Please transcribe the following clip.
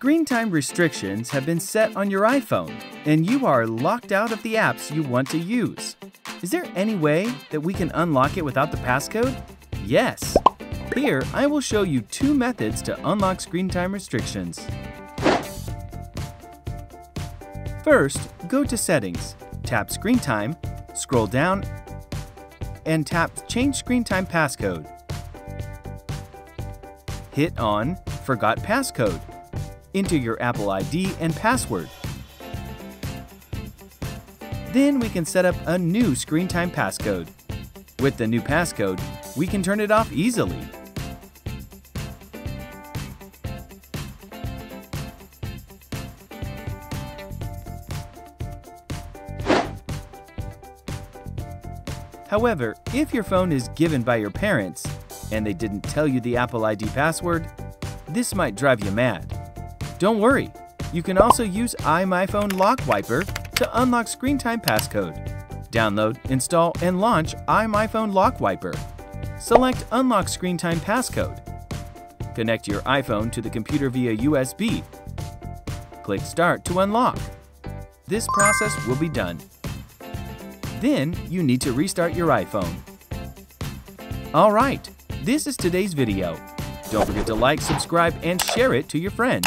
Screen time restrictions have been set on your iPhone, and you are locked out of the apps you want to use. Is there any way that we can unlock it without the passcode? Yes! Here, I will show you two methods to unlock screen time restrictions. First, go to Settings, tap Screen Time, scroll down, and tap Change Screen Time Passcode. Hit on Forgot Passcode. Enter your Apple ID and password. Then we can set up a new screen time passcode. With the new passcode, we can turn it off easily. However, if your phone is given by your parents and they didn't tell you the Apple ID password, this might drive you mad. Don't worry, you can also use iMyFone Lock Wiper to unlock Screen Time passcode. Download, install, and launch iMyFone Lock Wiper. Select Unlock Screen Time passcode. Connect your iPhone to the computer via USB. Click Start to unlock. This process will be done. Then you need to restart your iPhone. Alright, this is today's video. Don't forget to like, subscribe, and share it to your friends.